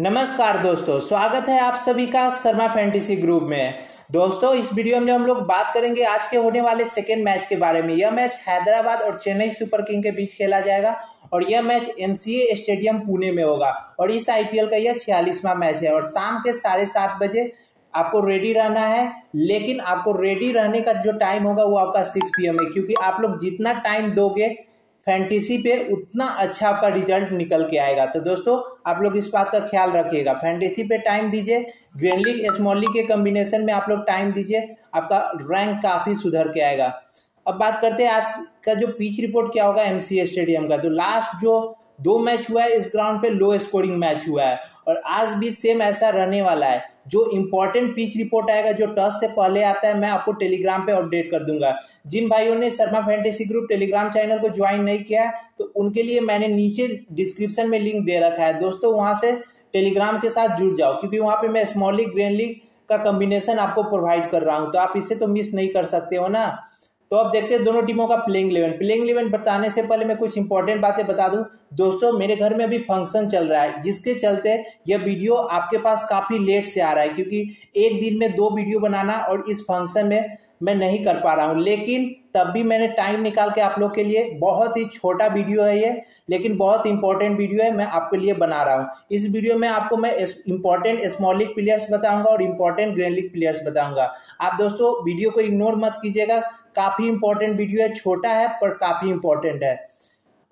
नमस्कार दोस्तों, स्वागत है आप सभी का शर्मा फैंटेसी ग्रुप में। दोस्तों, इस वीडियो में हम लोग बात करेंगे आज के होने वाले सेकेंड मैच के बारे में। यह मैच हैदराबाद और चेन्नई सुपर किंग के बीच खेला जाएगा और यह मैच एमसीए स्टेडियम पुणे में होगा और इस आईपीएल का यह छियालीसवा मैच है और शाम के साढ़े सात बजे आपको रेडी रहना है, लेकिन आपको रेडी रहने का जो टाइम होगा वो आपका सिक्स पी है, क्योंकि आप लोग जितना टाइम दोगे फैंटेसी पे उतना अच्छा आपका रिज़ल्ट निकल के आएगा। तो दोस्तों, आप लोग इस बात का ख्याल रखिएगा। फैंटेसी पे टाइम दीजिए। ग्रैंड लीग, स्मॉल लीग के कम्बिनेशन में आप लोग टाइम दीजिए। आपका रैंक काफ़ी सुधर के आएगा। अब बात करते हैं आज का जो पिच रिपोर्ट क्या होगा एमसीए स्टेडियम का। तो लास्ट जो दो मैच हुआ है, इस ग्राउंड पे लो स्कोरिंग मैच हुआ है। और आज भी सेम ऐसा रहने वाला है। जो इम्पोर्टेंट पिच रिपोर्ट आएगा, जो टस से पहले आता है, मैं आपको टेलीग्राम पे अपडेट कर दूँगा। जिन भाइयों ने Sharma fantasy group Telegram channel को ज्वाइन नहीं किया है तो उनके लिए मैंने नीचे डिस्क्रिप्शन में लिंक दे रखा है। दोस्तों, वहाँ से टेलीग्राम के साथ जुड़ जाओ, क्योंकि वहाँ पे मैं स्मॉल लीग ग्रैंड लीग का कम्बिनेशन आपको प्रोवाइड कर रहा हूँ तो आप इसे तो मिस नहीं कर सकते हो ना? तो अब देखते हैं दोनों टीमों का प्लेइंग इलेवन प्लेइंग इलेवन बताने से पहले मैं कुछ इंपॉर्टेंट बातें बता दूँ। दोस्तों, मेरे घर में अभी फ़ंक्शन चल रहा है, जिसके चलते यह वीडियो आपके पास काफ़ी लेट से आ रहा है, क्योंकि एक दिन में दो वीडियो बनाना और इस फ़ंक्शन में मैं नहीं कर पा रहा हूँ। लेकिन तब भी मैंने टाइम निकाल के आप लोग के लिए बहुत ही छोटा वीडियो है ये, लेकिन बहुत इंपॉर्टेंट वीडियो है, मैं आपके लिए बना रहा हूँ। इस वीडियो में आपको मैं इंपॉर्टेंट स्मॉलिक प्लेयर्स बताऊँगा और इम्पोर्टेंट ग्रैंड लीग प्लेयर्स बताऊँगा। आप दोस्तों वीडियो को इग्नोर मत कीजिएगा। काफ़ी इंपॉर्टेंट वीडियो है, छोटा है, पर काफ़ी इंपॉर्टेंट है।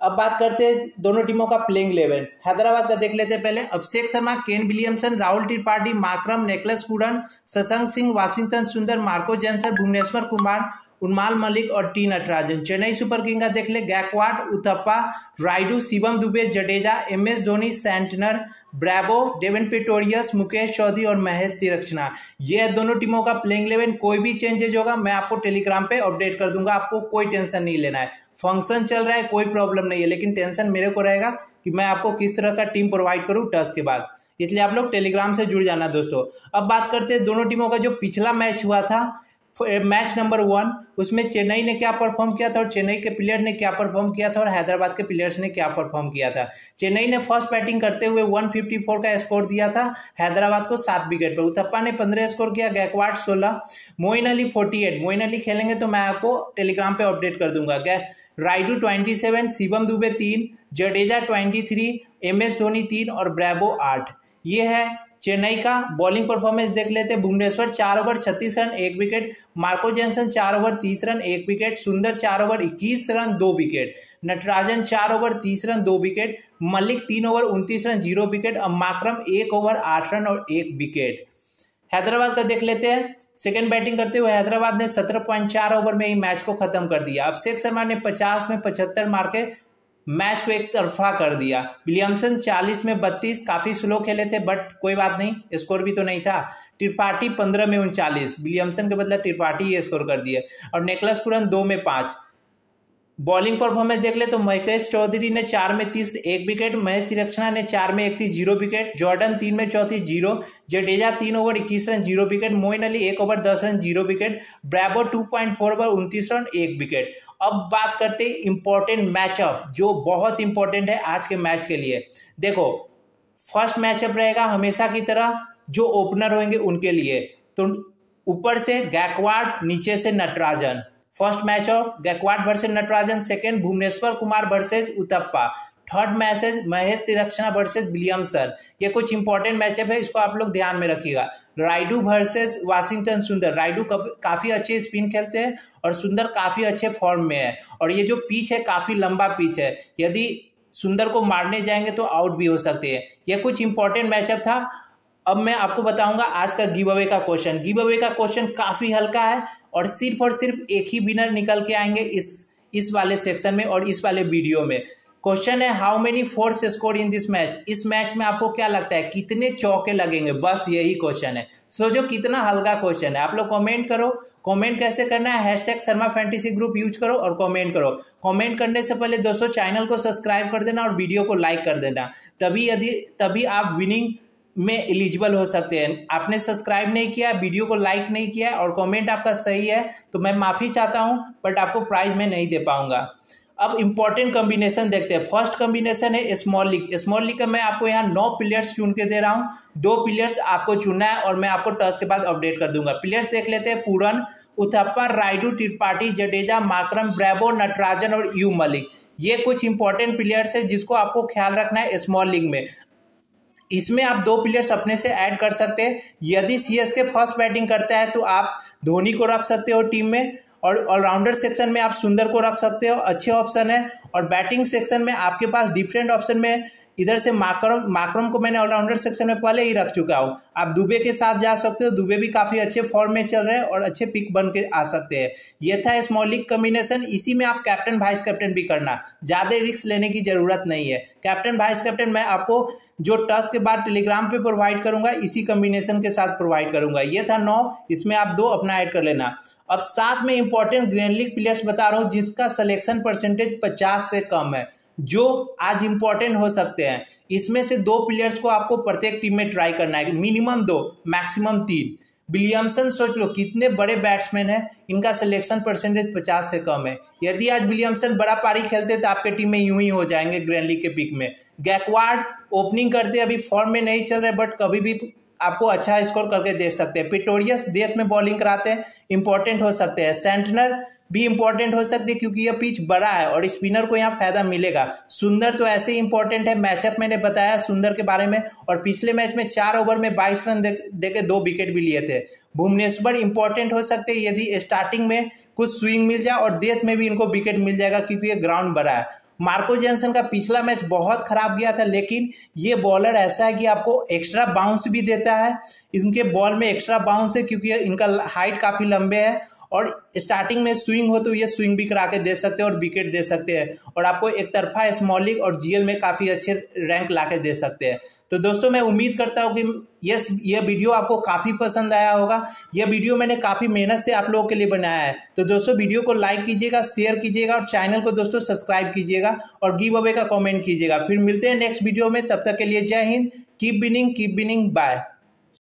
अब बात करते हैं दोनों टीमों का प्लेइंग इलेवन हैदराबाद का देख लेते हैं पहले। Abhishek Sharma, Kane Williamson, Rahul Tripathi, Markram, Nicholas couldn't Shashank Singh, Washington Sundar, Marco Jansen Bhuvneshwar Kumar Umran Malik और T Natarajan Chennai super king का देख ले, Gaikwad Uthappa Rayudu Shivam Dube, Jadeja, M S Dhoni, Santner, Bravo, Dwaine Pretorius, Mukesh Choudhary और महेश तिरक्षणा। ये दोनों टीमों का playing eleven कोई भी चेंजेज होगा, मैं आपको टेलीग्राम पे अपडेट कर दूँगा, आपको कोई टेंशन नहीं लेना है। फ़ंक्शन चल रहा है, कोई प्रॉब्लम नहीं है, लेकिन टेंशन मेरे को रहेगा कि मैं आपको किस तरह का टीम प्रोवाइड करूँ टस के बाद। इसलिए आप लोग टेलीग्राम से जुड़ जाना दोस्तों। अब बात करते हैं दोनों टीमों का जो पिछला मैच हुआ था मैच नंबर वन उसमें चेन्नई ने क्या परफॉर्म किया था और चेन्नई के प्लेयर ने क्या परफॉर्म किया था और हैदराबाद के प्लेयर्स ने क्या परफॉर्म किया था? चेन्नई ने फ़र्स्ट बैटिंग करते हुए 154 का स्कोर दिया था, हैदराबाद को सात विकेट पर। उथप्पा ने पंद्रह स्कोर किया, गैकवाड सोलह, मोइन अली फोर्टी एट मोइन अली खेलेंगे तो मैं आपको टेलीग्राम पर अपडेट कर दूँगा। क्या राइडू ट्वेंटी सेवन शिवम दुबे तीन, Jadeja twenty three M S Dhoni तीन और ब्रैबो आठ। ये है चेन्नई का बॉलिंग परफॉर्मेंस देख लेते हैं। भुवनेश्वर चार ओवर, छत्तीस रन, एक विकेट। मार्को जेंसन चार ओवर, तीस रन, एक विकेट। सुंदर चार ओवर, इक्कीस रन, दो विकेट। नटराजन चार ओवर, तीस रन, दो विकेट। मलिक तीन ओवर, उनतीस रन, ज़ीरो विकेट। और माक्रम एक ओवर, आठ रन और एक विकेट। हैदराबाद का देख लेते हैं। सेकेंड बैटिंग करते हुए हैदराबाद ने सत्रह ओवर में ही मैच को खत्म कर दिया। अभिषेक शर्मा ने पचास में पचहत्तर मार के मैच को एक तरफा कर दिया। विलियमसन 40 में 32 काफ़ी स्लो खेले थे, बट कोई बात नहीं, स्कोर भी तो नहीं था। त्रिपाठी 15 में उनचालीस, विलियमसन के बदला त्रिपाठी ये स्कोर कर दिए। और नेकलस पुरन दो में पाँच। बॉलिंग परफॉर्मेंस देख ले तो महेश चौधरी ने चार में तीस एक विकेट, महेश तिरक्षणा ने चार में इकतीस ज़ीरो विकेट, जॉर्डन तीन में चौतीस ज़ीरो, जडेजा तीन ओवर इक्कीस run, zero wicket, Moeen Ali एक ओवर दस run, zero wicket, Bravo two point four over उनतीस रन, एक विकेट। अब बात करते हैं इंपॉर्टेंट मैचअप जो बहुत इंपॉर्टेंट है आज के मैच के लिए। देखो फ़र्स्ट मैचअप रहेगा हमेशा की तरह, जो ओपनर होंगे उनके लिए। तो ऊपर से गैकवाड नीचे से Natarajan. First match of Gaikwad versus Natarajan, second Bhuvneshwar Kumar versus Uthappa, third match है महेश तिरक्षणा वर्सेज विलियमसन ये कुछ इंपॉर्टेंट मैचअप है, इसको आप लोग ध्यान में रखिएगा। राइडू वर्सेज वाशिंगटन सुंदर। राइडू काफ़ी अच्छे स्पिन खेलते हैं और सुंदर काफ़ी अच्छे फॉर्म में है। और ये जो पिच है, काफ़ी लंबा पिच है। यदि सुंदर को मारने जाएँगे तो आउट भी हो सकते हैं। ये कुछ इंपॉर्टेंट मैचअप था। अब मैं आपको बताऊँगा आज का गिव अवे का क्वेश्चन। गिव अवे का क्वेश्चन काफ़ी हल्का है और सिर्फ़ और सिर्फ़ एक ही विनर निकल के आएँगे इस इस वाले सेक्शन में और इस वाले वीडियो में। क्वेश्चन है how many fours score in this match इस मैच में आपको क्या लगता है? कितने चौके लगेंगे? बस यही क्वेश्चन है। सोचो कितना हल्का क्वेश्चन है। आप लोग कमेंट करो। कमेंट कैसे करना है? Hashtag Sharma fantasy group use करो और कमेंट करो। कमेंट करने से पहले दोस्तों चैनल को सब्सक्राइब कर देना और वीडियो को लाइक कर देना। तभी यदि, तभी आप विनिंग में एलिजिबल हो सकते हैं। आपने सब्सक्राइब नहीं किया वीडियो को लाइक नहीं किया और कमेंट आपका सही है तो मैं माफ़ी चाहता हूँ बट आपको प्राइज में नहीं दे पाऊँगा। अब इंपॉर्टेंट कॉम्बिनेशन देखते हैं। फ़र्स्ट कॉम्बिनेशन है स्मॉल लीग स्मॉल लीग का मैं आपको यहाँ नौ प्लेयर्स चुन के दे रहा हूँ। दो प्लेयर्स आपको चुनना है और मैं आपको टॉस के बाद अपडेट कर दूँगा। प्लेयर्स देख लेते हैं। पूरन, उथप्पा राइडू त्रिपाठी, जडेजा, माकरम, ब्रैबो, नटराजन और यू मलिक। ये कुछ इंपॉर्टेंट प्लेयर्स है जिसको आपको ख्याल रखना है स्मॉल लीग में। इसमें आप दो प्लेयर्स अपने से ऐड कर सकते हैं। यदि C S K first batting करता है तो आप धोनी को रख सकते हो टीम में और ऑलराउंडर सेक्शन में आप सुंदर को रख सकते हो। अच्छे ऑप्शन है और बैटिंग सेक्शन में आपके पास डिफरेंट ऑप्शन में इधर से माक्रम माक्रम को मैंने ऑलराउंडर सेक्शन में पहले ही रख चुका हूँ। आप दुबे के साथ जा सकते हो। दुबे भी काफ़ी अच्छे फॉर्म में चल रहे हैं और अच्छे पिक बन के आ सकते हैं। ये था स्मॉल लीग कम्बिनेशन इसी में आप कैप्टन वाइस कैप्टन भी करना। ज़्यादा रिस्क लेने की ज़रूरत नहीं है। कैप्टन वाइस कैप्टन मैं आपको जो टस के बाद टेलीग्राम पे प्रोवाइड करूँगा, इसी कम्बिनेशन के साथ प्रोवाइड करूँगा। ये था नौ। इसमें आप दो अपना ऐड कर लेना। अब साथ में इंपॉर्टेंट ग्रैंड लीग प्लेयर्स बता रहा हूँ, जिसका सिलेक्शन परसेंटेज पचास से कम है। जो आज इंपॉर्टेंट हो सकते हैं। इसमें से दो प्लेयर्स को आपको प्रत्येक टीम में ट्राई करना है। मिनिमम दो मैक्सिमम तीन। विलियमसन सोच लो, कितने बड़े बैट्समैन हैं? इनका सिलेक्शन परसेंटेज पचास से कम है। यदि आज विलियमसन बड़ा पारी खेलते तो आपके टीम में यूँ ही हो जाएँगे ग्रैंड लीग के पिक में। गैकवार्ड ओपनिंग करते अभी फॉर्म में नहीं चल रहे बट कभी भी आपको अच्छा स्कोर करके दे सकते हैं। पिटोरियस डेथ में बॉलिंग कराते हैं। इंपॉर्टेंट हो सकते हैं। सेंटनर भी इंपॉर्टेंट हो सकती है क्योंकि यह पिच बड़ा है और स्पिनर को यहाँ फ़ायदा मिलेगा। सुंदर तो ऐसे ही इंपॉर्टेंट है। मैचअप मैंने बताया सुंदर के बारे में और पिछले मैच में चार ओवर में बाईस रन दे, के दो विकेट भी लिए थे। भुवनेश्वर इंपॉर्टेंट हो सकते हैं। यदि स्टार्टिंग में कुछ स्विंग मिल जाए और डेथ में भी इनको विकेट मिल जाएगा क्योंकि ये ग्राउंड बड़ा है। मार्को जेंसन का पिछला मैच बहुत खराब गया था, लेकिन ये बॉलर ऐसा है कि आपको एक्स्ट्रा बाउंस भी देता है। इनके बॉल में एक्स्ट्रा बाउंस है, क्योंकि इनका हाइट काफ़ी लंबे है और स्टार्टिंग में स्विंग हो तो ये स्विंग भी करा के दे सकते हैं और विकेट दे सकते हैं। और आपको एक तरफा स्मॉल लीग और जीएल में काफ़ी अच्छे रैंक ला के दे सकते हैं। तो दोस्तों, मैं उम्मीद करता हूँ कि यस, ये वीडियो आपको काफ़ी पसंद आया होगा। यह वीडियो मैंने काफ़ी मेहनत से आप लोगों के लिए बनाया है। तो दोस्तों वीडियो को लाइक कीजिएगा शेयर कीजिएगा और चैनल को दोस्तों सब्सक्राइब कीजिएगा और गिव अवे का कॉमेंट कीजिएगा। फिर मिलते हैं नेक्स्ट वीडियो में। तब तक के लिए जय Hind. Keep winning keep winning bye